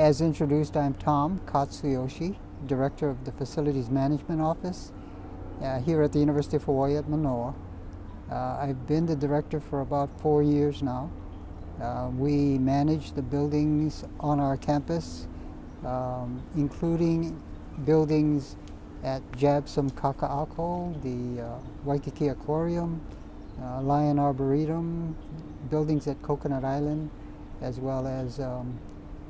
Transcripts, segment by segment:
As introduced, I'm Tom Katsuyoshi, Director of the Facilities Management Office uh, here at the University of Hawaii at Manoa. Uh, I've been the director for about four years now. Uh, we manage the buildings on our campus, um, including buildings at JABSOM Kaka'ako, the uh, Waikiki Aquarium, uh, Lyon Arboretum, buildings at Coconut Island, as well as um,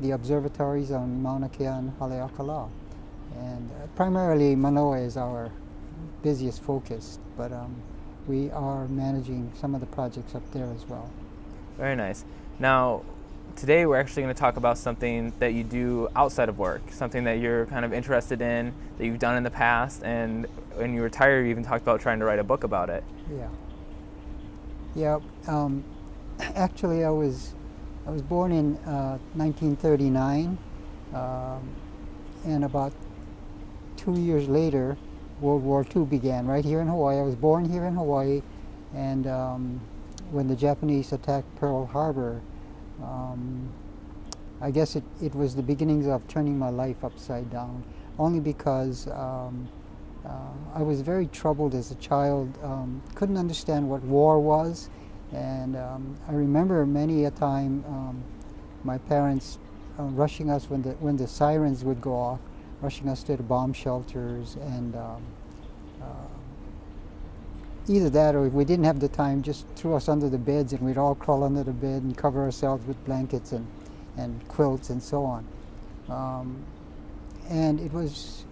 the observatories on Mauna Kea and Haleakala. And uh, primarily Manoa is our busiest focus, but um, we are managing some of the projects up there as well. Very nice. Now, today we're actually going to talk about something that you do outside of work, something that you're kind of interested in, that you've done in the past, and when you retire, you even talked about trying to write a book about it. Yeah. Yeah. Um, actually, I was I was born in uh, 1939, um, and about two years later, World War II began right here in Hawaii. I was born here in Hawaii, and um, when the Japanese attacked Pearl Harbor, um, I guess it, it was the beginnings of turning my life upside down, only because um, uh, I was very troubled as a child, um, couldn't understand what war was, and um, I remember many a time um, my parents uh, rushing us when the, when the sirens would go off, rushing us to the bomb shelters and um, uh, either that or if we didn't have the time, just threw us under the beds and we'd all crawl under the bed and cover ourselves with blankets and, and quilts and so on. Um, and it was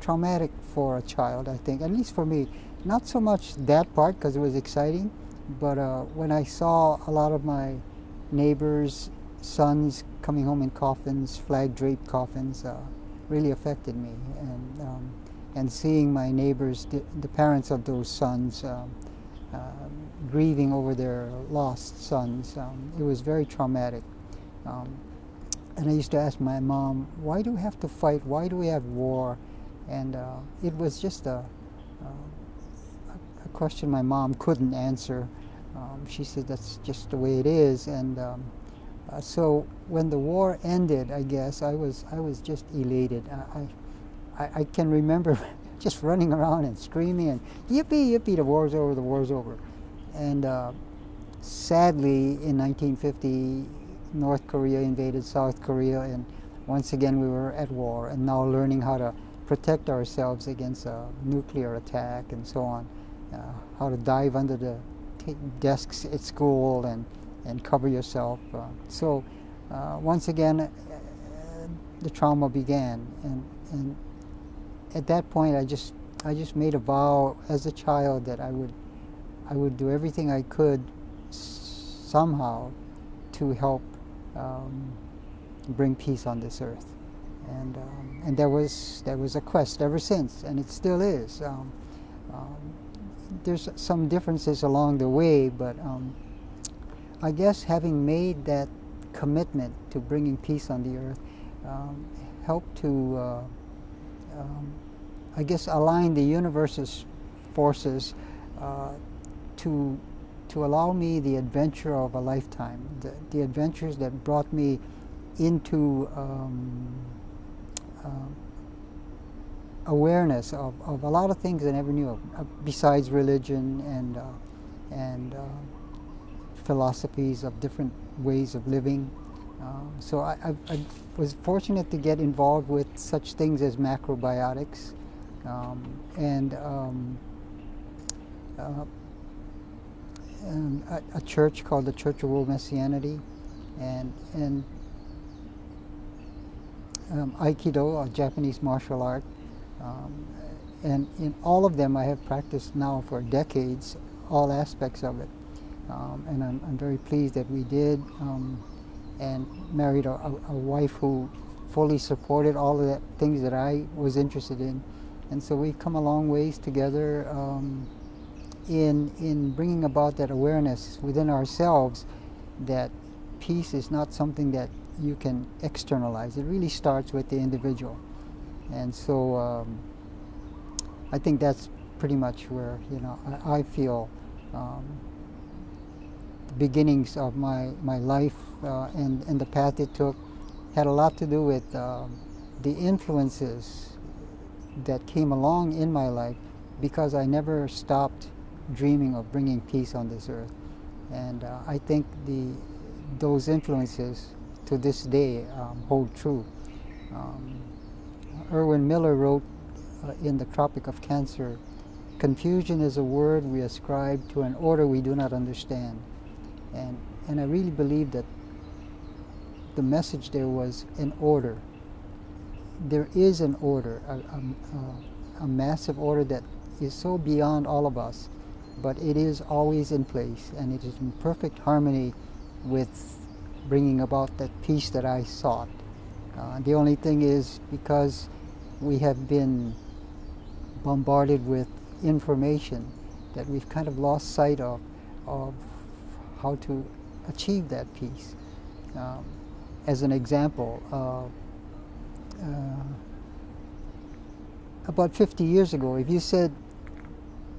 traumatic for a child, I think, at least for me. Not so much that part because it was exciting, but uh, when I saw a lot of my neighbors' sons coming home in coffins, flag draped coffins, uh, really affected me. And, um, and seeing my neighbors, the, parents of those sons, uh, grieving over their lost sons, um, it was very traumatic. Um, and I used to ask my mom, why do we have to fight? Why do we have war? And uh, it was just a, question my mom couldn't answer. Um, she said that's just the way it is. And um, uh, so when the war ended, I guess I was I was just elated. I I, I can remember just running around and screaming and yippee yippee the war's over the war's over, and uh, sadly in 1950 North Korea invaded South Korea and once again we were at war and now learning how to protect ourselves against a nuclear attack and so on, uh, how to dive under the desks at school and and cover yourself. Uh, so uh, once again, uh, the trauma began, and and at that point, I just I just made a vow as a child that I would I would do everything I could somehow to help um, bring peace on this earth, and um, and there was there was a quest ever since, and it still is. Um, um there's some differences along the way, but um, I guess having made that commitment to bringing peace on the earth um, helped to, uh, um, I guess, align the universe's forces uh, to to allow me the adventure of a lifetime, the, the adventures that brought me into um, uh, awareness of, of a lot of things I never knew of, uh, besides religion and uh, and uh, philosophies of different ways of living. Um, so I, I, I, was fortunate to get involved with such things as macrobiotics um, and, um, uh, and a, a, church called the Church of World Messianity and, and um, Aikido, a Japanese martial art. Um, and in all of them I have practiced now for decades, all aspects of it. Um, and I'm, I'm, very pleased that we did um, and married a, a, wife who fully supported all of the things that I was interested in. And so we've come a long ways together um, in, in bringing about that awareness within ourselves that peace is not something that you can externalize. It really starts with the individual. And so um, I think that's pretty much where, you know, I, I feel um, beginnings of my, my life uh, and, and the path it took had a lot to do with um, the influences that came along in my life because I never stopped dreaming of bringing peace on this earth. And uh, I think the, those influences to this day um, hold true. Um, Erwin Miller wrote uh, in The Tropic of Cancer, confusion is a word we ascribe to an order we do not understand. And, and I really believe that the message there was an order. There is an order, a, a, a massive order that is so beyond all of us, but it is always in place and it is in perfect harmony with bringing about that peace that I sought. Uh, the only thing is because we have been bombarded with information that we've kind of lost sight of, of how to achieve that peace. Um, as an example, uh, uh, about 50 years ago, if you said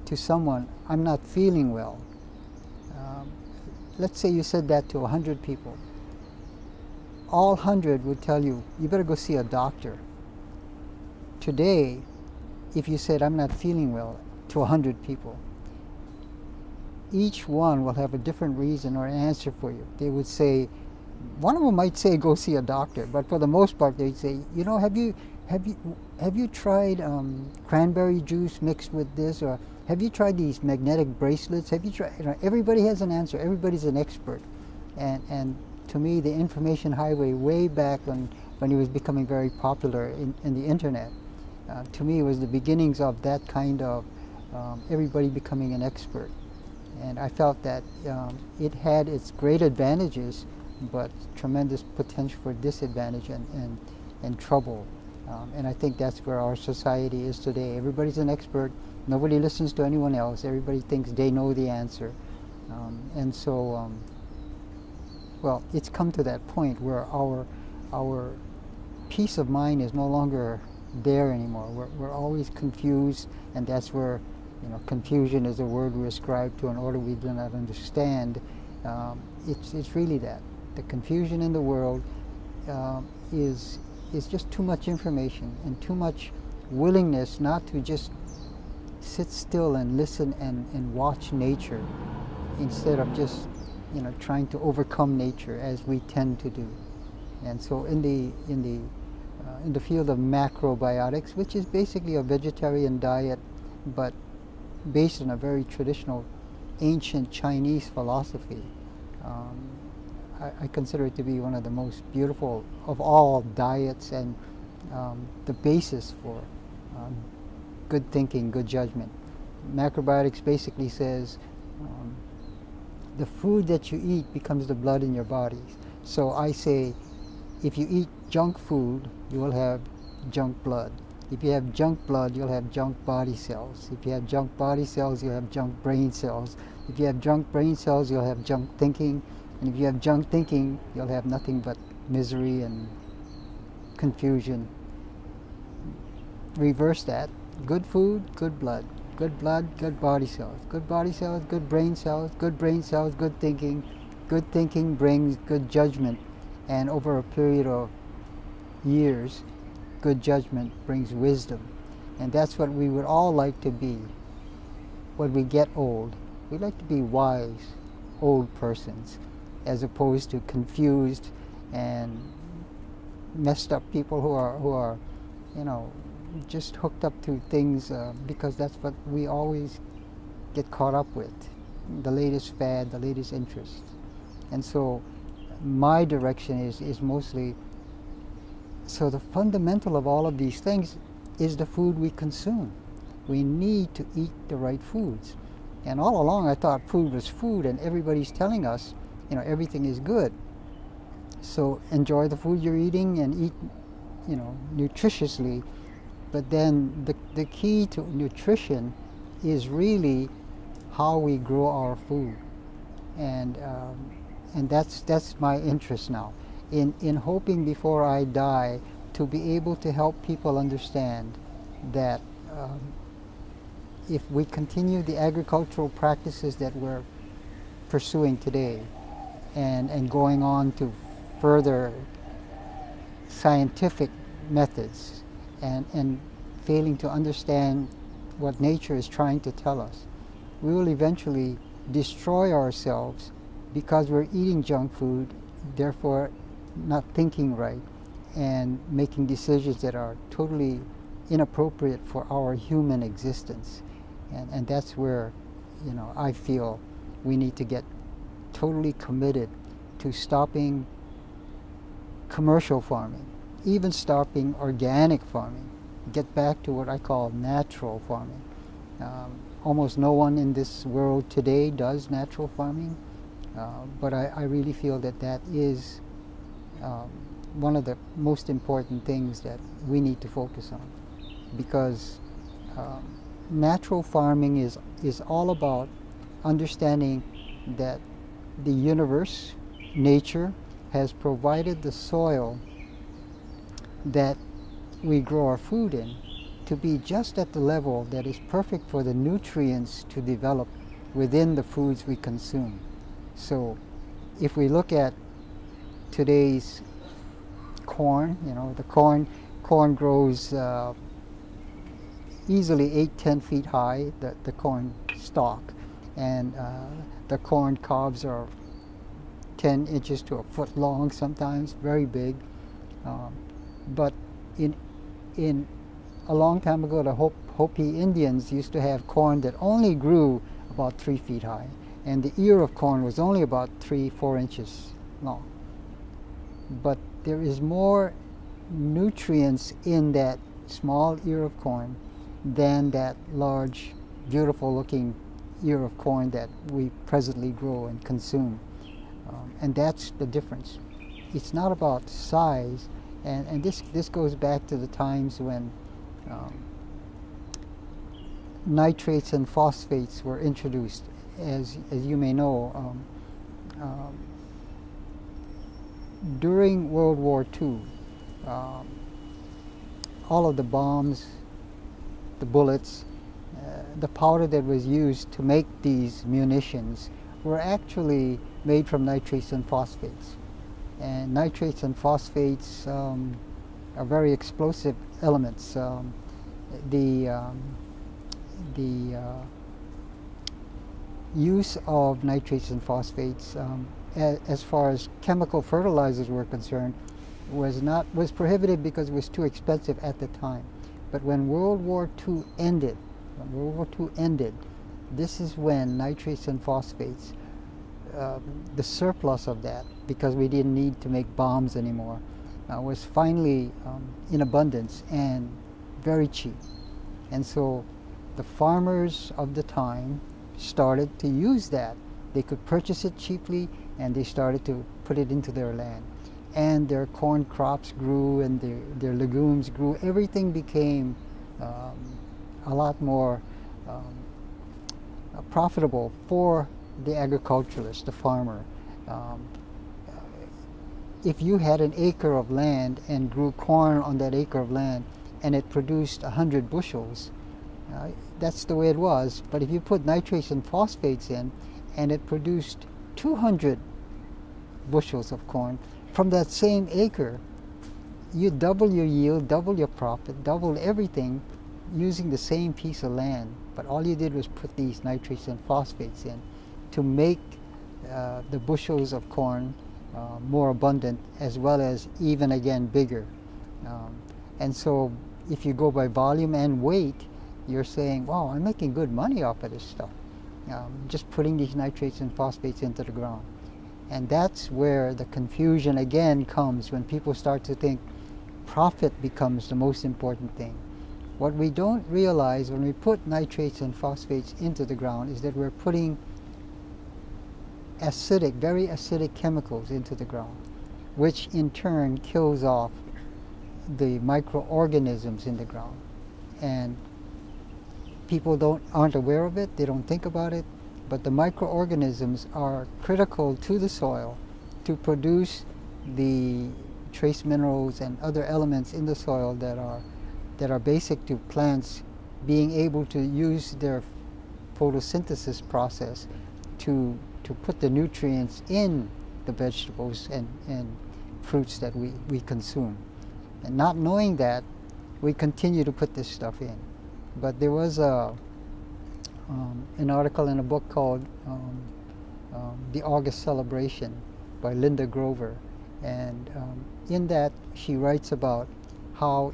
to someone, I'm not feeling well, um, let's say you said that to 100 people, all 100 would tell you, you better go see a doctor. Today, if you said, I'm not feeling well, to 100 people, each one will have a different reason or answer for you. They would say, one of them might say go see a doctor, but for the most part they'd say, you know, have you have you have you tried um, cranberry juice mixed with this, or have you tried these magnetic bracelets? Have you tried? You know, everybody has an answer. Everybody's an expert, and and to me, the information highway way back when when it was becoming very popular in, in the internet, uh, to me it was the beginnings of that kind of um, everybody becoming an expert, and I felt that um, it had its great advantages but tremendous potential for disadvantage and, and, and trouble. Um, and I think that's where our society is today. Everybody's an expert. Nobody listens to anyone else. Everybody thinks they know the answer. Um, and so, um, well, it's come to that point where our, our peace of mind is no longer there anymore. We're, we're always confused, and that's where you know, confusion is a word we ascribe to an order we do not understand. Um, it's, it's really that the confusion in the world uh, is, is just too much information and too much willingness not to just sit still and listen and, and watch nature instead of just you know trying to overcome nature as we tend to do and so in the in the in the field of macrobiotics which is basically a vegetarian diet but based on a very traditional ancient Chinese philosophy um, I, I, consider it to be one of the most beautiful of all diets and um, the basis for um, good thinking, good judgment. Macrobiotics basically says um, the food that you eat becomes the blood in your body. So I say if you eat junk food, you will have junk blood. If you have junk blood, you'll have junk body cells. If you have junk body cells, you'll have junk brain cells. If you have junk brain cells, you'll have junk thinking. And if you have junk thinking, you'll have nothing but misery and confusion. Reverse that. Good food, good blood. Good blood, good body cells. Good body cells, good brain cells. Good brain cells, good thinking. Good thinking brings good judgment. And over a period of years, good judgment brings wisdom. And that's what we would all like to be when we get old. We like to be wise old persons as opposed to confused and messed up people who are who are you know just hooked up to things uh, because that's what we always get caught up with the latest fad the latest interest and so my direction is is mostly so the fundamental of all of these things is the food we consume we need to eat the right foods and all along I thought food was food and everybody's telling us you know, everything is good. So enjoy the food you're eating and eat, you know, nutritiously. But then the, the key to nutrition is really how we grow our food. And, um, and that's, that's my interest now. In, in hoping before I die to be able to help people understand that um, if we continue the agricultural practices that we're pursuing today, and, and going on to further scientific methods and, and failing to understand what nature is trying to tell us, we will eventually destroy ourselves because we're eating junk food, therefore not thinking right and making decisions that are totally inappropriate for our human existence. And, and that's where, you know, I feel we need to get totally committed to stopping commercial farming, even stopping organic farming, get back to what I call natural farming. Um, almost no one in this world today does natural farming, uh, but I, I, really feel that that is um, one of the most important things that we need to focus on because um, natural farming is, is all about understanding that the universe, nature, has provided the soil that we grow our food in to be just at the level that is perfect for the nutrients to develop within the foods we consume. So if we look at today's corn, you know, the corn, corn grows uh, easily 8, 10 feet high, the, the corn stalk. And uh, the corn cobs are 10 inches to a foot long sometimes, very big. Um, but in, in a long time ago, the Hopi Indians used to have corn that only grew about three feet high. And the ear of corn was only about three, four inches long. But there is more nutrients in that small ear of corn than that large, beautiful looking ear of corn that we presently grow and consume. Um, and that's the difference. It's not about size, and, and this, this goes back to the times when um, nitrates and phosphates were introduced. As, as you may know, um, um during World War II, um, all of the bombs the bullets, uh, the powder that was used to make these munitions were actually made from nitrates and phosphates. And nitrates and phosphates um, are very explosive elements. Um, the um, the uh, use of nitrates and phosphates, um, as far as chemical fertilizers were concerned, was not was prohibited because it was too expensive at the time. But when World War II ended, when World War II ended, this is when nitrates and phosphates, uh, the surplus of that, because we didn't need to make bombs anymore, uh, was finally um, in abundance and very cheap. And so the farmers of the time started to use that. They could purchase it cheaply and they started to put it into their land and their corn crops grew and their, their legumes grew. Everything became um, a lot more um, uh, profitable for the agriculturalist, the farmer. Um, if you had an acre of land and grew corn on that acre of land and it produced 100 bushels, uh, that's the way it was. But if you put nitrates and phosphates in and it produced 200 bushels of corn, from that same acre, you double your yield, double your profit, double everything using the same piece of land. But all you did was put these nitrates and phosphates in to make uh, the bushels of corn uh, more abundant as well as even again bigger. Um, and so if you go by volume and weight, you're saying, wow, I'm making good money off of this stuff. Um, just putting these nitrates and phosphates into the ground. And that's where the confusion again comes when people start to think profit becomes the most important thing. What we don't realize when we put nitrates and phosphates into the ground is that we're putting acidic, very acidic chemicals into the ground, which in turn kills off the microorganisms in the ground. And people don't aren't aware of it, they don't think about it, but the microorganisms are critical to the soil to produce the trace minerals and other elements in the soil that are that are basic to plants being able to use their photosynthesis process to to put the nutrients in the vegetables and, and fruits that we, we consume. And not knowing that, we continue to put this stuff in. But there was a, um, an article in a book called um, um, The August Celebration by Linda Grover. And um, in that, she writes about how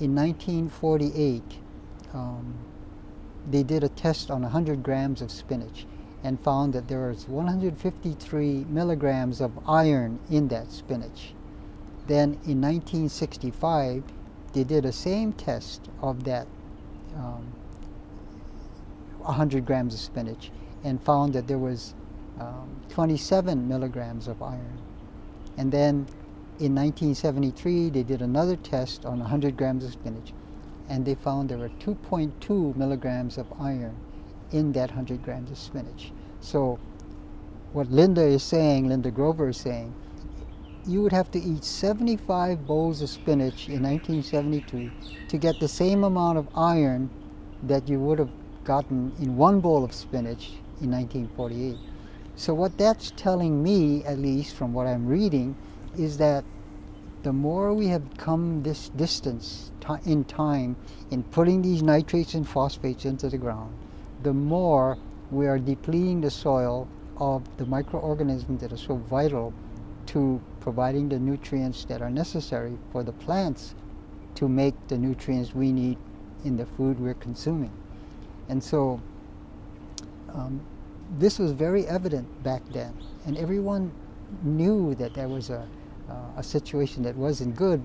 in 1948, um, they did a test on 100 grams of spinach and found that there was 153 milligrams of iron in that spinach. Then in 1965, they did a same test of that um, 100 grams of spinach and found that there was um, 27 milligrams of iron. And then in 1973, they did another test on 100 grams of spinach and they found there were 2.2 milligrams of iron in that 100 grams of spinach. So what Linda is saying, Linda Grover is saying, you would have to eat 75 bowls of spinach in 1972 to get the same amount of iron that you would have gotten in one bowl of spinach in 1948. So what that's telling me, at least from what I'm reading, is that the more we have come this distance in time in putting these nitrates and phosphates into the ground, the more we are depleting the soil of the microorganisms that are so vital to providing the nutrients that are necessary for the plants to make the nutrients we need in the food we're consuming. And so um, this was very evident back then, and everyone knew that there was a, uh, a situation that wasn't good,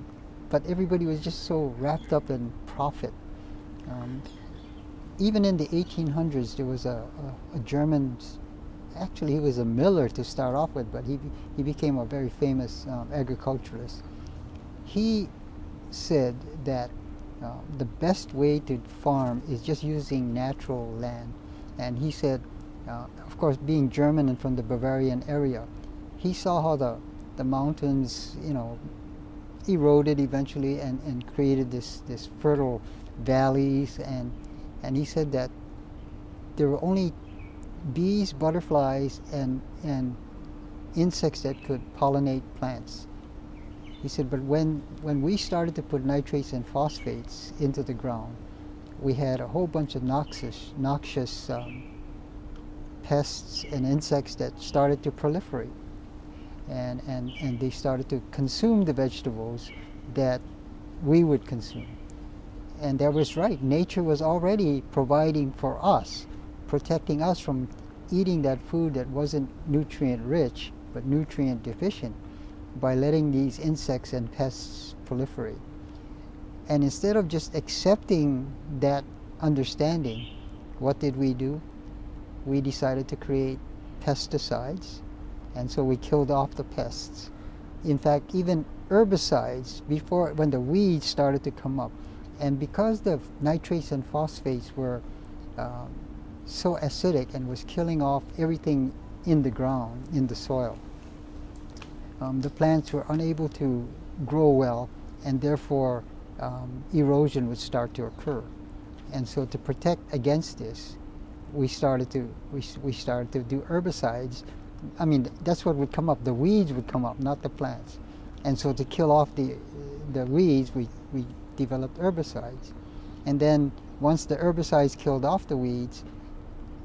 but everybody was just so wrapped up in profit. Um, even in the 1800s, there was a, a, a, German, actually he was a miller to start off with, but he, he became a very famous um, agriculturalist. He said that uh, the best way to farm is just using natural land. And he said, uh, of course, being German and from the Bavarian area, he saw how the, the mountains, you know, eroded eventually and, and created this, this fertile valleys and and he said that there were only bees, butterflies, and, and insects that could pollinate plants. He said, but when, when we started to put nitrates and phosphates into the ground, we had a whole bunch of noxious, noxious um, pests and insects that started to proliferate. And, and, and they started to consume the vegetables that we would consume and that was right. Nature was already providing for us, protecting us from eating that food that wasn't nutrient rich but nutrient deficient by letting these insects and pests proliferate. And instead of just accepting that understanding, what did we do? We decided to create pesticides, and so we killed off the pests. In fact, even herbicides, before when the weeds started to come up, and because the nitrates and phosphates were um, so acidic and was killing off everything in the ground, in the soil, um, the plants were unable to grow well and therefore um, erosion would start to occur. And so to protect against this, we started to we, we started to do herbicides. I mean, that's what would come up. The weeds would come up, not the plants. And so to kill off the the weeds, we, we developed herbicides. And then once the herbicides killed off the weeds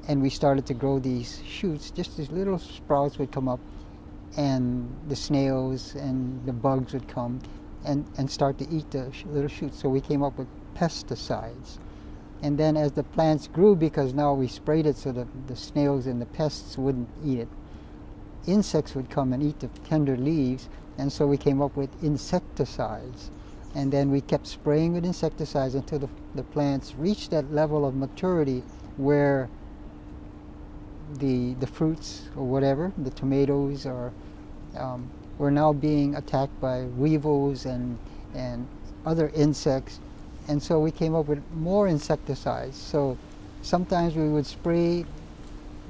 and we started to grow these shoots, just these little sprouts would come up and the snails and the bugs would come and, and start to eat the little shoots. So we came up with pesticides. And then as the plants grew, because now we sprayed it so that the snails and the pests wouldn't eat it, insects would come and eat the tender leaves, and so we came up with insecticides and then we kept spraying with insecticides until the, the plants reached that level of maturity where the the fruits or whatever the tomatoes are um, were now being attacked by weevils and and other insects. And so we came up with more insecticides. So sometimes we would spray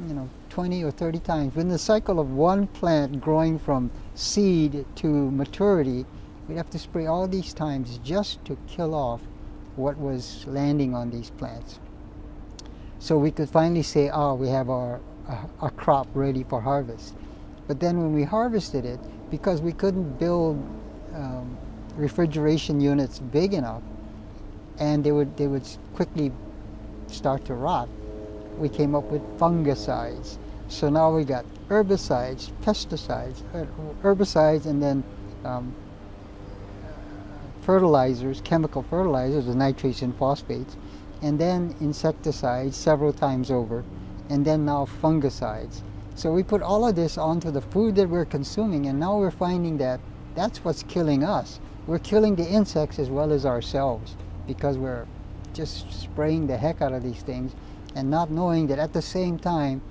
you know 20 or 30 times. Within the cycle of one plant growing from seed to maturity We'd have to spray all these times just to kill off what was landing on these plants. So we could finally say, oh, we have our, our crop ready for harvest. But then when we harvested it, because we couldn't build um, refrigeration units big enough, and they would they would quickly start to rot. We came up with fungicides. So now we got herbicides, pesticides, herbicides, and then um, fertilizers, chemical fertilizers, the nitrates and phosphates, and then insecticides several times over, and then now fungicides. So we put all of this onto the food that we're consuming, and now we're finding that that's what's killing us. We're killing the insects as well as ourselves because we're just spraying the heck out of these things and not knowing that at the same time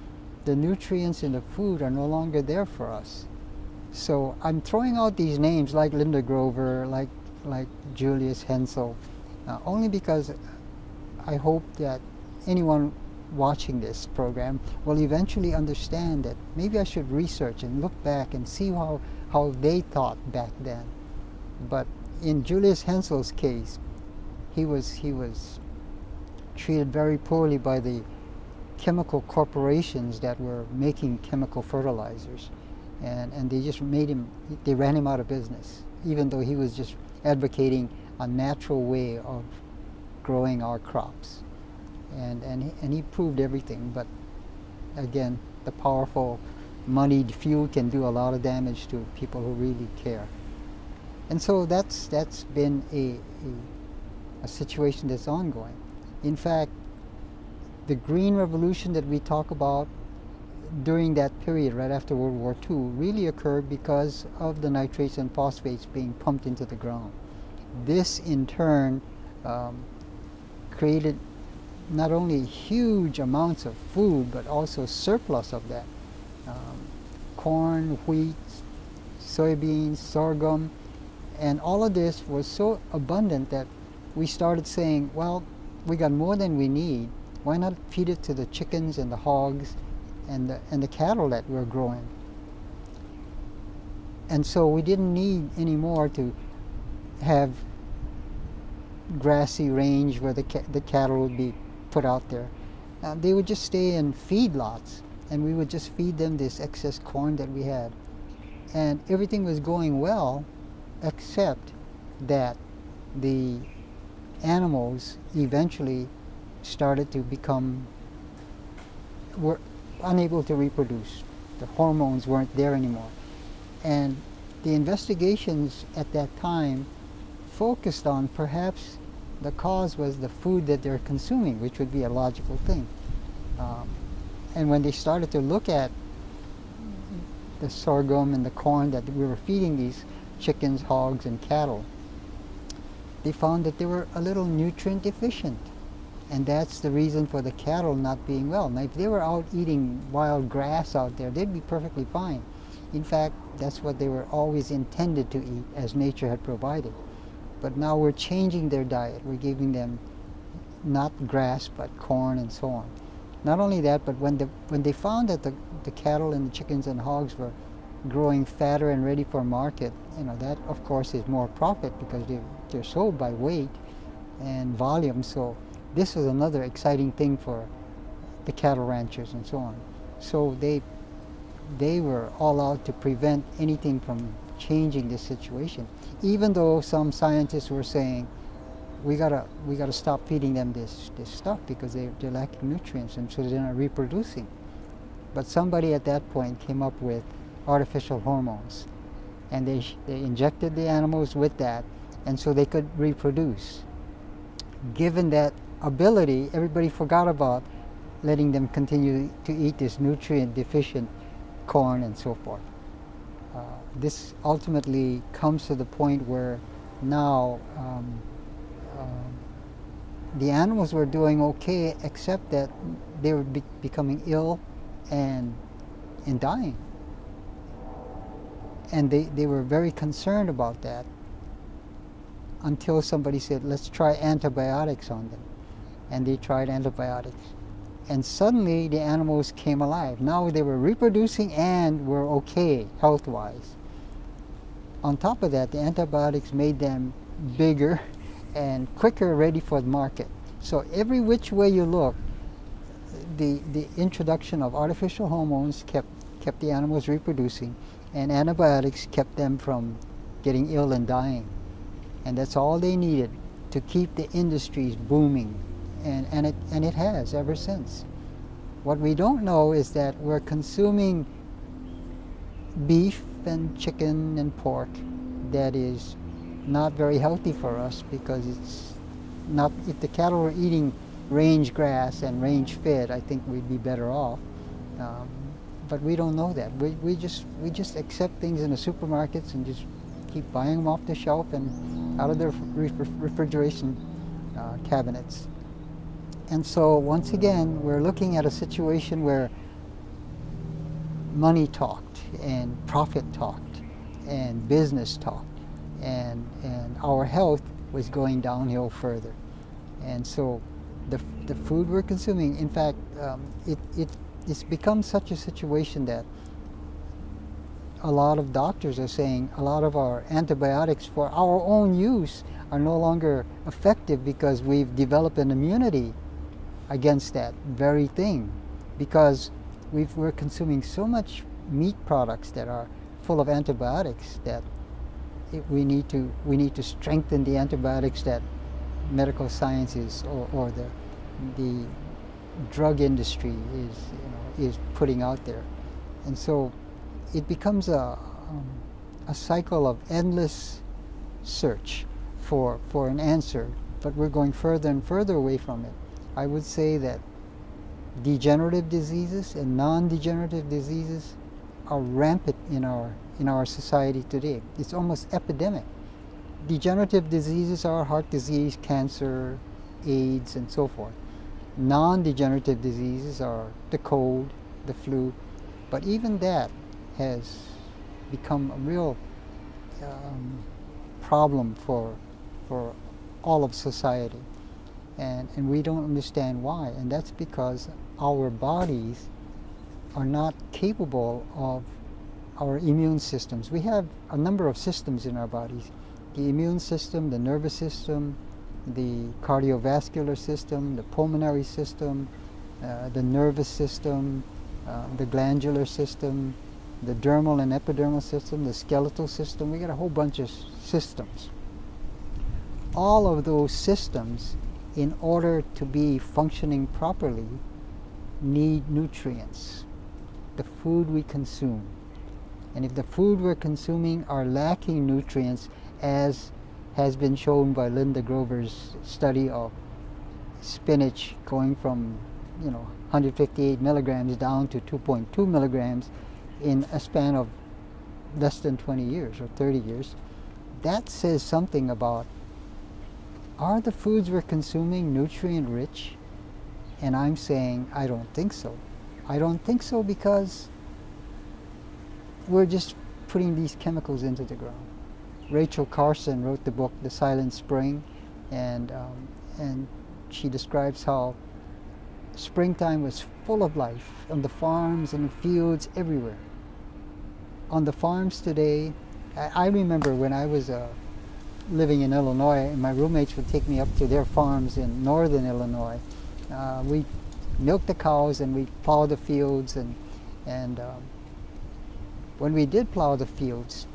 the nutrients in the food are no longer there for us. So I'm throwing out these names like Linda Grover, like like Julius Hensel, uh, only because I hope that anyone watching this program will eventually understand that maybe I should research and look back and see how, how they thought back then. But in Julius Hensel's case, he was, he was treated very poorly by the chemical corporations that were making chemical fertilizers. And, and they just made him, they ran him out of business, even though he was just advocating a natural way of growing our crops. And, and, he, and he proved everything, but again, the powerful moneyed few can do a lot of damage to people who really care. And so that's, that's been a, a, a situation that's ongoing. In fact, the green revolution that we talk about during that period, right after World War II, really occurred because of the nitrates and phosphates being pumped into the ground. This, in turn, um, created not only huge amounts of food, but also surplus of that. Um, corn, wheat, soybeans, sorghum, and all of this was so abundant that we started saying, well, we got more than we need. Why not feed it to the chickens and the hogs and the, and the cattle that we're growing. And so we didn't need any more to have grassy range where the, ca the cattle would be put out there. Uh, they would just stay in feedlots and we would just feed them this excess corn that we had. And everything was going well except that the animals eventually started to become were unable to reproduce. The hormones weren't there anymore. And the investigations at that time focused on perhaps the cause was the food that they're consuming, which would be a logical thing. Um, and when they started to look at the sorghum and the corn that we were feeding these chickens, hogs, and cattle, they found that they were a little nutrient deficient. And that's the reason for the cattle not being well. Now, if they were out eating wild grass out there, they'd be perfectly fine. In fact, that's what they were always intended to eat, as nature had provided. But now we're changing their diet. We're giving them not grass, but corn and so on. Not only that, but when, the, when they found that the, the cattle and the chickens and hogs were growing fatter and ready for market, you know, that of course is more profit because they, they're sold by weight and volume. So this was another exciting thing for the cattle ranchers and so on. So they they were all out to prevent anything from changing this situation. Even though some scientists were saying we gotta we gotta stop feeding them this this stuff because they they're lacking nutrients and so they're not reproducing. But somebody at that point came up with artificial hormones, and they they injected the animals with that, and so they could reproduce. Given that ability, everybody forgot about letting them continue to eat this nutrient deficient corn and so forth. Uh, this ultimately comes to the point where now um, uh, the animals were doing okay except that they were be becoming ill and, and dying. And they, they were very concerned about that until somebody said, let's try antibiotics on them and they tried antibiotics. And suddenly the animals came alive. Now they were reproducing and were okay health-wise. On top of that, the antibiotics made them bigger and quicker ready for the market. So every which way you look, the, the introduction of artificial hormones kept, kept the animals reproducing and antibiotics kept them from getting ill and dying. And that's all they needed to keep the industries booming. And, and, it, and it has ever since. What we don't know is that we're consuming beef and chicken and pork that is not very healthy for us because it's not, if the cattle were eating range grass and range fed, I think we'd be better off. Um, but we don't know that. We, we just we just accept things in the supermarkets and just keep buying them off the shelf and out of their refrigeration uh, cabinets. And so once again, we're looking at a situation where money talked and profit talked and business talked and, and our health was going downhill further. And so the, the food we're consuming, in fact, um, it, it, it's become such a situation that a lot of doctors are saying a lot of our antibiotics for our own use are no longer effective because we've developed an immunity against that very thing because we are consuming so much meat products that are full of antibiotics that it, we need to we need to strengthen the antibiotics that medical sciences or, or the the drug industry is you know, is putting out there, and so it becomes a um, a cycle of endless search for for an answer. But we're going further and further away from it. I would say that degenerative diseases and non-degenerative diseases are rampant in our in our society today. It's almost epidemic. Degenerative diseases are heart disease, cancer, AIDS, and so forth. Non-degenerative diseases are the cold, the flu, but even that has become a real um, problem for for all of society, and and we don't understand why, and that's because our bodies are not capable of our immune systems. We have a number of systems in our bodies. The immune system, the nervous system, the cardiovascular system, the pulmonary system, uh, the nervous system, uh, the glandular system, the dermal and epidermal system, the skeletal system. We got a whole bunch of systems. All of those systems, in order to be functioning properly, need nutrients, the food we consume. And if the food we're consuming are lacking nutrients, as has been shown by Linda Grover's study of spinach going from, you know, 158 milligrams down to 2.2 milligrams in a span of less than 20 years or 30 years, that says something about are the foods we're consuming nutrient rich? And I'm saying I don't think so. I don't think so because we're just putting these chemicals into the ground. Rachel Carson wrote the book The Silent Spring, and um, and she describes how springtime was full of life on the farms and the fields everywhere. On the farms today, I, I remember when I was uh, living in Illinois, and my roommates would take me up to their farms in northern Illinois. Uh, we milked the cows and we plowed the fields and and um, when we did plow the fields,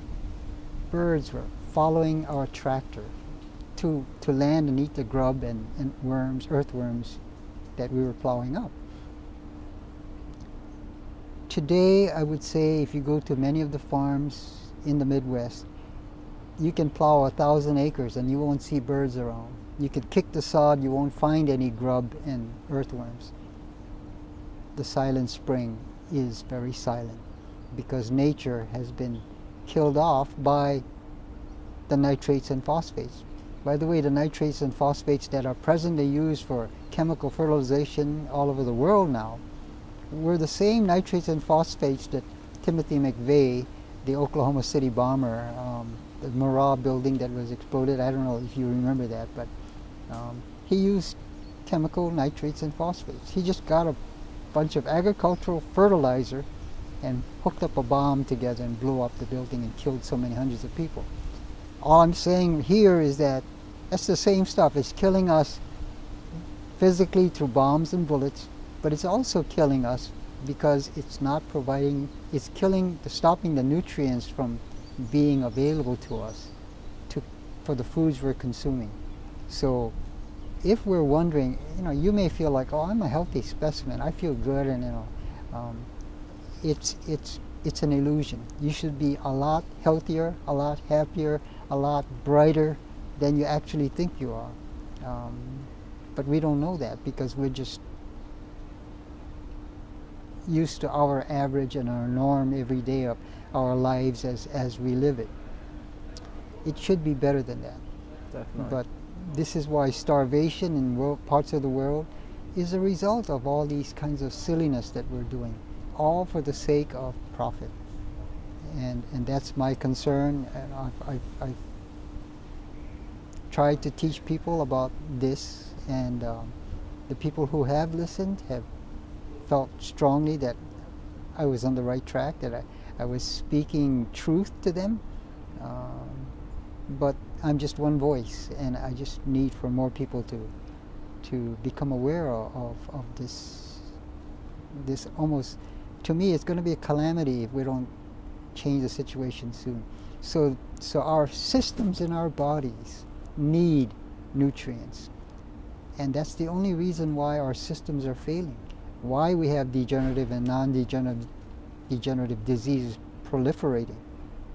birds were following our tractor to, to land and eat the grub and, and worms, earthworms that we were plowing up. Today, I would say if you go to many of the farms in the Midwest, you can plow a thousand acres and you won't see birds around. You can kick the sod, you won't find any grub and earthworms. The silent spring is very silent because nature has been killed off by the nitrates and phosphates. By the way, the nitrates and phosphates that are presently used for chemical fertilization all over the world now were the same nitrates and phosphates that Timothy McVeigh, the Oklahoma City bomber, um, the Murrah building that was exploded, I don't know if you remember that, but um, he used chemical nitrates and phosphates. He just got a bunch of agricultural fertilizer and hooked up a bomb together and blew up the building and killed so many hundreds of people. All I'm saying here is that that's the same stuff. It's killing us physically through bombs and bullets, but it's also killing us because it's not providing, it's killing, stopping the nutrients from being available to us to for the foods we're consuming. So if we're wondering, you know, you may feel like, oh, I'm a healthy specimen. I feel good, and you know, um, it's it's it's an illusion. You should be a lot healthier, a lot happier, a lot brighter than you actually think you are. Um, but we don't know that because we're just used to our average and our norm every day of our lives as, as we live it. It should be better than that. Definitely. But this is why starvation in world, parts of the world is a result of all these kinds of silliness that we're doing, all for the sake of profit. And, and that's my concern. And I've, I've, I've tried to teach people about this, and um, the people who have listened have felt strongly that I was on the right track, that I, I was speaking truth to them. Um, but I'm just one voice, and I just need for more people to to become aware of, of, this this almost to me it's going to be a calamity if we don't change the situation soon. So so our systems in our bodies need nutrients. And that's the only reason why our systems are failing. Why we have degenerative and non-degenerative degenerative diseases proliferating.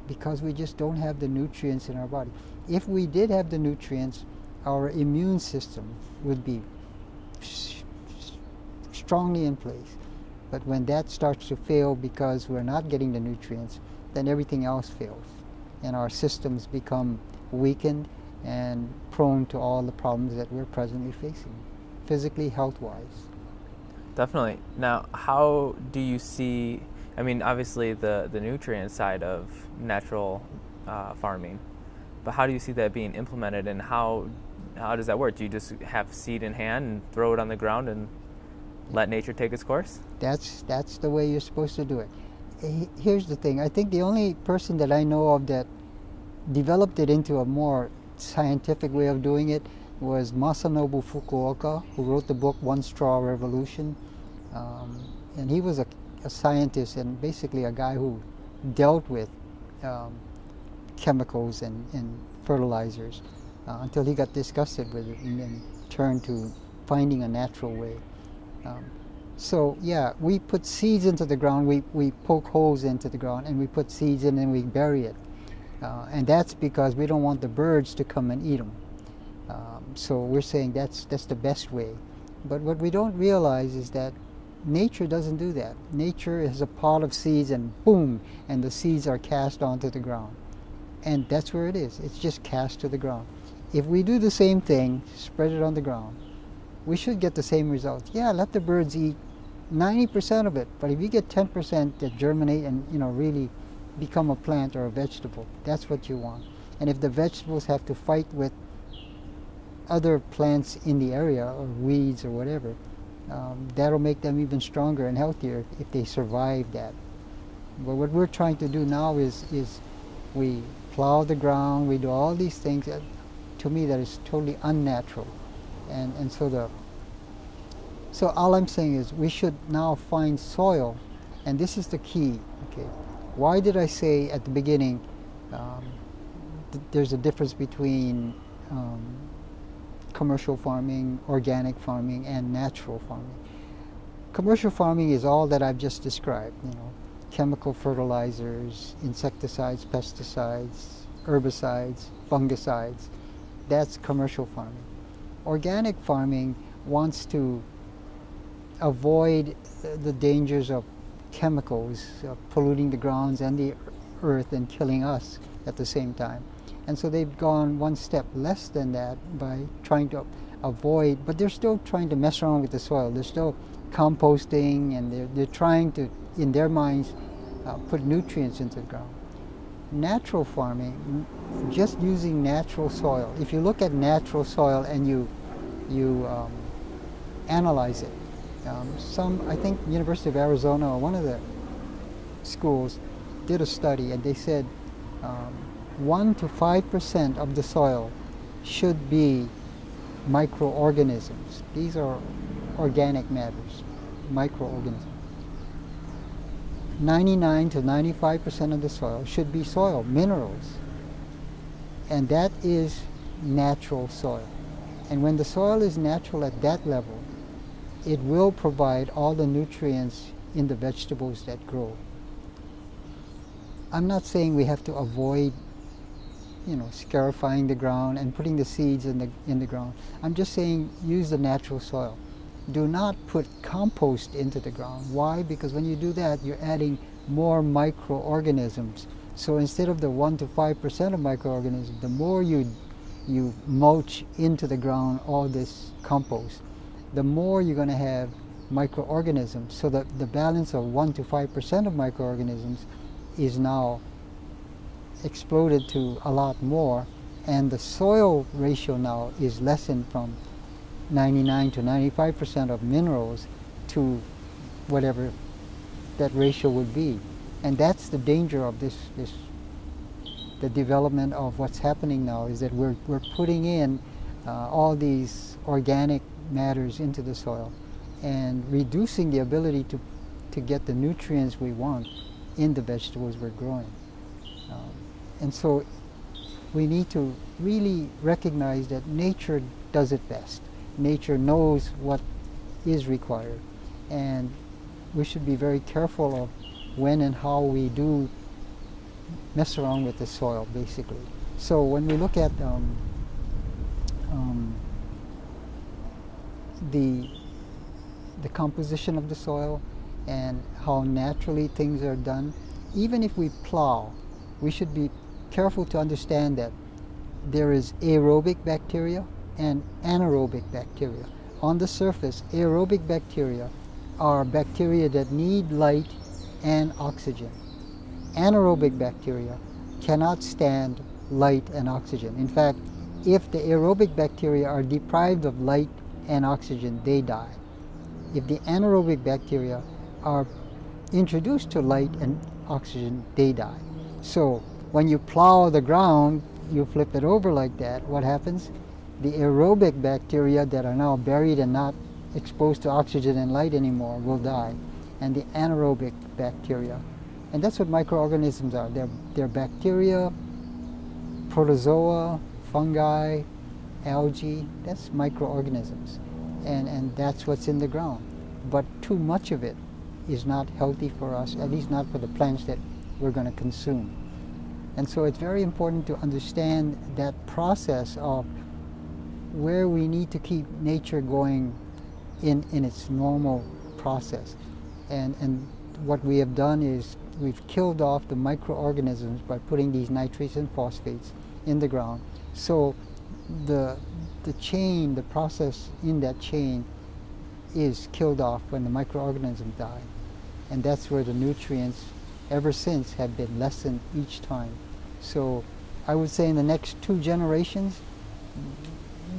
Because we just don't have the nutrients in our body. If we did have the nutrients, our immune system would be strongly in place. But when that starts to fail because we're not getting the nutrients, then everything else fails. And our systems become weakened and prone to all the problems that we're presently facing, physically, health wise. Definitely. Now, how do you see? I mean, obviously, the, the nutrient side of natural uh, farming, but how do you see that being implemented and how, how does that work? Do you just have seed in hand and throw it on the ground and let nature take its course? That's, that's the way you're supposed to do it. Here's the thing I think the only person that I know of that developed it into a more scientific way of doing it was Masanobu Fukuoka, who wrote the book One Straw Revolution. Um, and he was a, a, scientist and basically a guy who dealt with um, chemicals and, and fertilizers uh, until he got disgusted with it and then turned to finding a natural way. Um, so yeah, we put seeds into the ground, we, we poke holes into the ground and we put seeds in and we bury it. Uh, and that's because we don't want the birds to come and eat them. Um, so we're saying that's, that's the best way. But what we don't realize is that nature doesn't do that. Nature is a pot of seeds and boom, and the seeds are cast onto the ground. And that's where it is. It's just cast to the ground. If we do the same thing, spread it on the ground, we should get the same result. Yeah, let the birds eat 90% of it, but if you get 10% that germinate and you know really become a plant or a vegetable. That's what you want. And if the vegetables have to fight with other plants in the area or weeds or whatever, um, that'll make them even stronger and healthier if they survive that. But what we're trying to do now is, is we plow the ground, we do all these things that, to me that is totally unnatural. And, and so the so all I'm saying is we should now find soil and this is the key, okay? Why did I say at the beginning um, th there's a difference between um, commercial farming, organic farming, and natural farming? Commercial farming is all that I've just described, you know, chemical fertilizers, insecticides, pesticides, herbicides, fungicides. That's commercial farming. Organic farming wants to avoid the dangers of chemicals uh, polluting the grounds and the earth and killing us at the same time. And so they've gone one step less than that by trying to avoid, but they're still trying to mess around with the soil. They're still composting and they're, they're trying to, in their minds, uh, put nutrients into the ground. Natural farming, just using natural soil. If you look at natural soil and you, you um, analyze it, um, some, I think University of Arizona or one of the schools did a study and they said um, 1 to 5% of the soil should be microorganisms. These are organic matters, microorganisms. 99 to 95% of the soil should be soil, minerals. And that is natural soil. And when the soil is natural at that level, it will provide all the nutrients in the vegetables that grow. I'm not saying we have to avoid you know, scarifying the ground and putting the seeds in the, in the ground. I'm just saying use the natural soil. Do not put compost into the ground. Why? Because when you do that, you're adding more microorganisms. So instead of the 1 to 5% of microorganisms, the more you, you mulch into the ground all this compost, the more you're going to have microorganisms. So that the balance of 1 to 5% of microorganisms is now exploded to a lot more and the soil ratio now is lessened from 99 to 95 percent of minerals to whatever that ratio would be and that's the danger of this this the development of what's happening now is that we're, we're putting in uh, all these organic matters into the soil and reducing the ability to, to get the nutrients we want in the vegetables we're growing. And so we need to really recognize that nature does it best. Nature knows what is required. And we should be very careful of when and how we do mess around with the soil, basically. So when we look at um, um, the the composition of the soil and how naturally things are done, even if we plow, we should be careful to understand that there is aerobic bacteria and anaerobic bacteria. On the surface, aerobic bacteria are bacteria that need light and oxygen. Anaerobic bacteria cannot stand light and oxygen. In fact, if the aerobic bacteria are deprived of light and oxygen, they die. If the anaerobic bacteria are introduced to light and oxygen, they die. So when you plow the ground, you flip it over like that, what happens? The aerobic bacteria that are now buried and not exposed to oxygen and light anymore will die. And the anaerobic bacteria. And that's what microorganisms are. They're, they're bacteria, protozoa, fungi, algae. That's microorganisms. And, and that's what's in the ground. But too much of it is not healthy for us, at least not for the plants that we're going to consume. And so it's very important to understand that process of where we need to keep nature going in, in its normal process. And, and what we have done is we've killed off the microorganisms by putting these nitrates and phosphates in the ground. So the, the chain, the process in that chain is killed off when the microorganisms die. And that's where the nutrients ever since have been lessened each time. So I would say in the next two generations,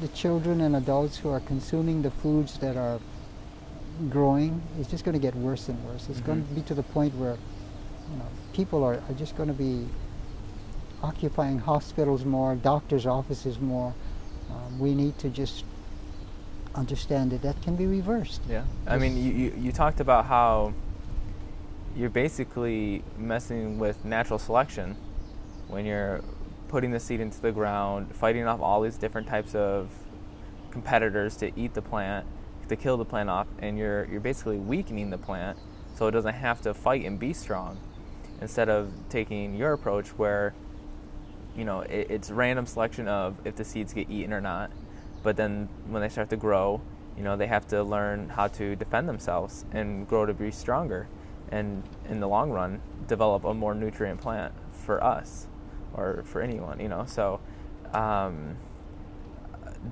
the children and adults who are consuming the foods that are growing is just going to get worse and worse. It's mm -hmm. going to be to the point where you know, people are, are just going to be occupying hospitals more, doctors' offices more. Um, we need to just understand that that can be reversed. Yeah. I mean, you, you, you talked about how you're basically messing with natural selection when you're putting the seed into the ground, fighting off all these different types of competitors to eat the plant, to kill the plant off, and you're you're basically weakening the plant so it doesn't have to fight and be strong. Instead of taking your approach where you know it, it's random selection of if the seeds get eaten or not, but then when they start to grow, you know they have to learn how to defend themselves and grow to be stronger, and in the long run develop a more nutrient plant for us or for anyone, you know. So um,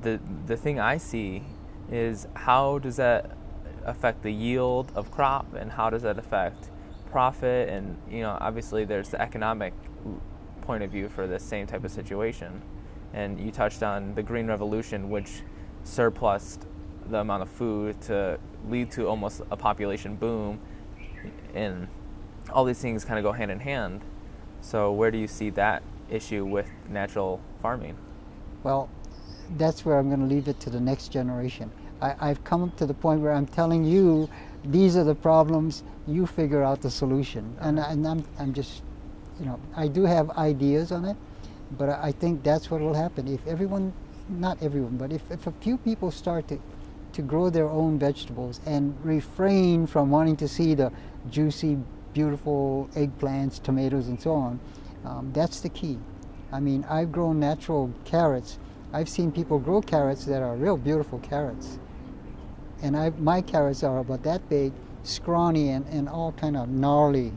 the the thing I see is how does that affect the yield of crop and how does that affect profit? And you know obviously there's the economic point of view for the same type of situation. And you touched on the green revolution which surplused the amount of food to lead to almost a population boom. And all these things kind of go hand in hand so where do you see that issue with natural farming? Well, that's where I'm going to leave it to the next generation. I, have come up to the point where I'm telling you these are the problems, you figure out the solution. And, and I'm, I'm just, you know, I do have ideas on it, But I I think that's what will happen if everyone, not everyone, but if, if a few people start to, to grow their own vegetables and refrain from wanting to see the juicy, beautiful eggplants, tomatoes, and so on, um, that's the key. I mean, I've grown natural carrots. I've seen people grow carrots that are real beautiful carrots. And I, my carrots are about that big, scrawny, and, and all kind of gnarly.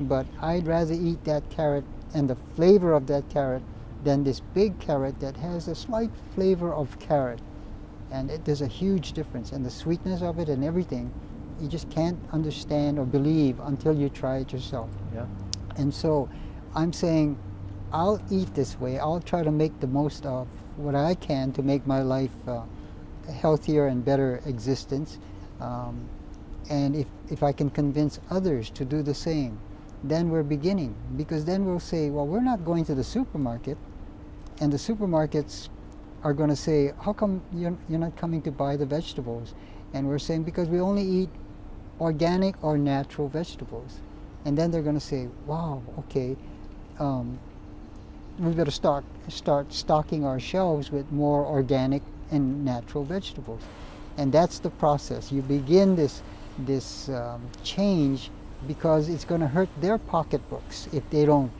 But I'd rather eat that carrot and the flavor of that carrot than this big carrot that has a slight flavor of carrot. And it, there's a huge difference. And the sweetness of it and everything, you just can't understand or believe until you try it yourself. Yeah. And so I'm saying, I'll eat this way. I'll try to make the most of what I can to make my life uh, a healthier and better existence. Um, and if, if I can convince others to do the same, then we're beginning. Because then we'll say, well, we're not going to the supermarket, and the supermarkets are going to say, how come you're, you're not coming to buy the vegetables? And we're saying, because we only eat organic or natural vegetables. And then they're going to say, wow, okay, um, we better start, start stocking our shelves with more organic and natural vegetables. And that's the process. You begin this, this um, change because it's going to hurt their pocketbooks if they don't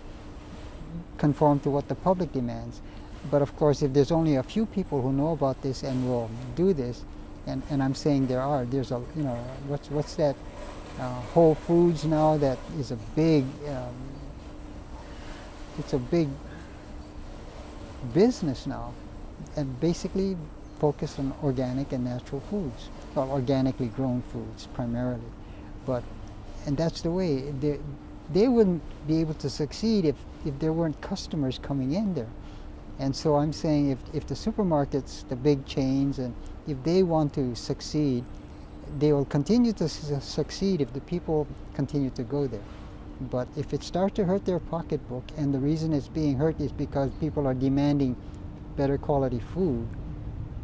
conform to what the public demands. But of course, if there's only a few people who know about this and will do this, and, and I'm saying there are, there's a, you know, what's, what's that uh, Whole Foods now that is a big, um, it's a big business now, and basically focused on organic and natural foods, or organically grown foods primarily. But and that's the way they, they wouldn't be able to succeed if, if there weren't customers coming in there. And so I'm saying if, if the supermarkets, the big chains, and if they want to succeed, they will continue to su succeed if the people continue to go there. But if it starts to hurt their pocketbook, and the reason it's being hurt is because people are demanding better quality food,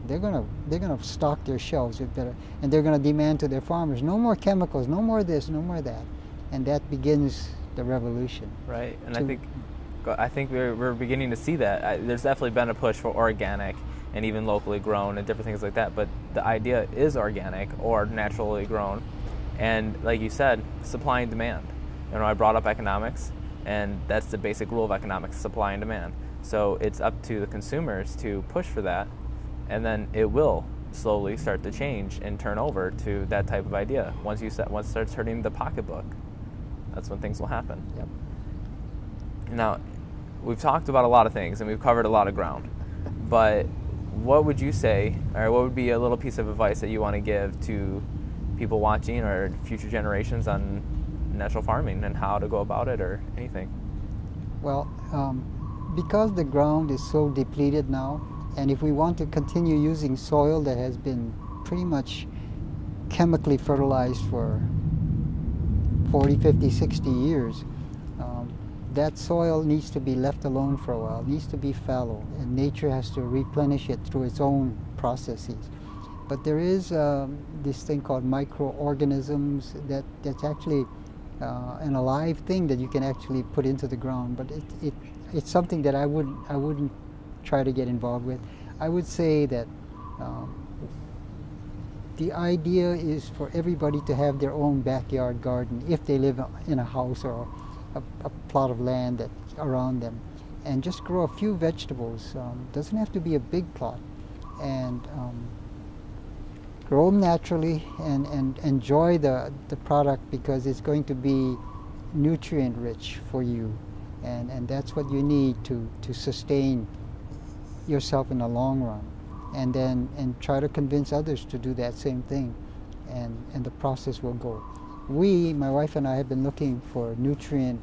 they're gonna they're gonna stock their shelves with better, and they're gonna demand to their farmers no more chemicals, no more this, no more that, and that begins the revolution. Right, and I think I think we're, we're beginning to see that. I, there's definitely been a push for organic and even locally grown and different things like that. But the idea is organic or naturally grown, and like you said, supply and demand. You know, I brought up economics, and that's the basic rule of economics: supply and demand. So it's up to the consumers to push for that and then it will slowly start to change and turn over to that type of idea. Once you set, once it starts hurting the pocketbook, that's when things will happen. Yep. Now, we've talked about a lot of things and we've covered a lot of ground, but what would you say, or what would be a little piece of advice that you want to give to people watching or future generations on natural farming and how to go about it or anything? Well, um, because the ground is so depleted now, and if we want to continue using soil that has been pretty much chemically fertilized for 40, 50, 60 years, that soil needs to be left alone for a while, needs to be fallow, and nature has to replenish it through its own processes. But there is um, this thing called microorganisms that, that's actually uh, an alive thing that you can actually put into the ground, but it, it, it's something that I, would, I wouldn't try to get involved with. I would say that um, the idea is for everybody to have their own backyard garden if they live in a house or a, a plot of land that's around them and just grow a few vegetables. Um, doesn't have to be a big plot and um, grow them naturally and, and enjoy the, the product because it's going to be nutrient rich for you and, and that's what you need to, to sustain yourself in the long run and then and try to convince others to do that same thing and and the process will go we my wife and i have been looking for nutrient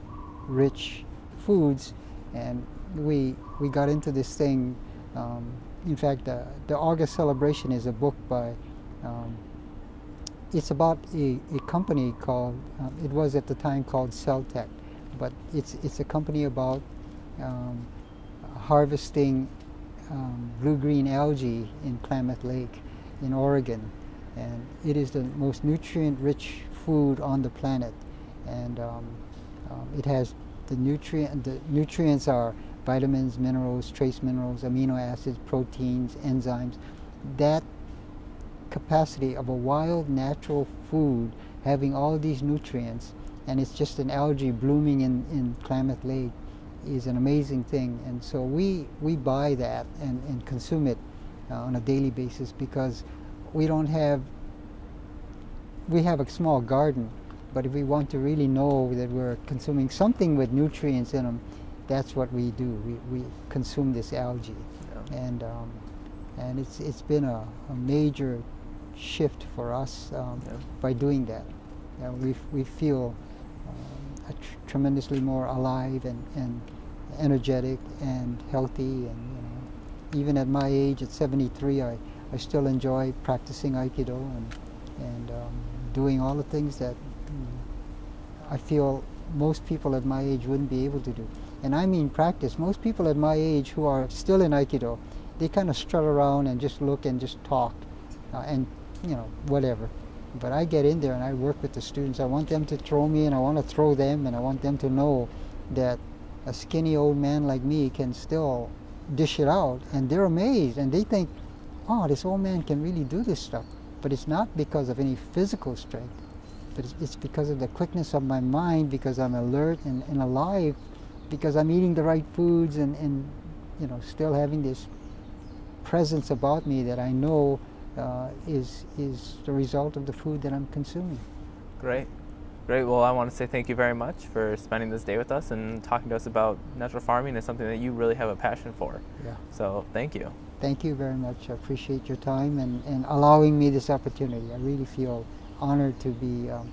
rich foods and we we got into this thing um, in fact uh, the august celebration is a book by um, it's about a, a company called um, it was at the time called Cell Tech, but it's it's a company about um, harvesting um, blue-green algae in Klamath Lake in Oregon. And it is the most nutrient-rich food on the planet. And um, it has the nutrient, the nutrients are vitamins, minerals, trace minerals, amino acids, proteins, enzymes. That capacity of a wild natural food having all these nutrients and it's just an algae blooming in, in Klamath Lake is an amazing thing and so we we buy that and, and consume it uh, on a daily basis because we don't have we have a small garden but if we want to really know that we're consuming something with nutrients in them that's what we do we, we consume this algae Yeah. and um, and it's it's been a, a major shift for us um, Yeah. by doing that. We we feel a tr- tremendously more alive and, and energetic and healthy and you know even at my age at 73 I, I still enjoy practicing Aikido and and um, doing all the things that I feel most people at my age wouldn't be able to do. And I mean practice. Most people at my age who are still in Aikido, they kind of strut around and just look and just talk uh, and, you know, whatever. But I get in there and I work with the students. I want them to throw me and I want to throw them and I want them to know that a skinny old man like me can still dish it out. And they're amazed and they think, oh, this old man can really do this stuff. But it's not because of any physical strength but it's, because of the quickness of my mind because i'm alert and, and alive because i'm eating the right foods and, and you know still having this presence about me that i know uh, is is the result of the food that i'm consuming Great. Great. Well, I want to say thank you very much for spending this day with us and talking to us about natural farming is something that you really have a passion for. yeah So, thank you. thank you very much i appreciate your time and, and allowing me this opportunity i really feel honored to be um,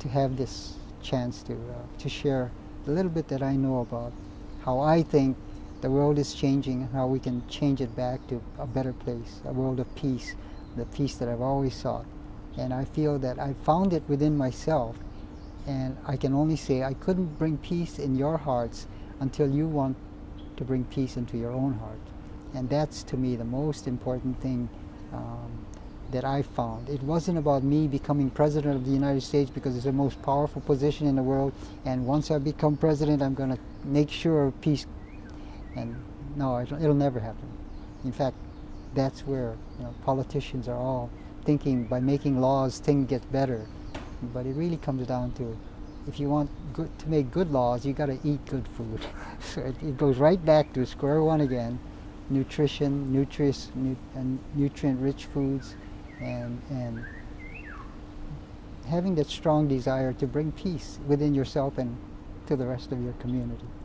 to have this chance to uh, to share a little bit that i know about how i think the world is changing and how we can change it back to a better place a world of peace the peace that i've always sought. And i feel that i found it within myself and i can only say i couldn't bring peace in your hearts until you want to bring peace into your own heart. And that's to me the most important thing um, that I found. It wasn't about me becoming president of the United States because it's the most powerful position in the world, and once I become president, I'm going to make sure of peace. And no, it'll, it'll never happen. In fact, that's where you know, politicians are all thinking by making laws, things get better. But it really comes down to if you want good, to make good laws, you got to eat good food. so it, it goes right back to square one again nutrition, nutritious, nu- and nutrient-rich foods, and and having that strong desire to bring peace within yourself and to the rest of your community.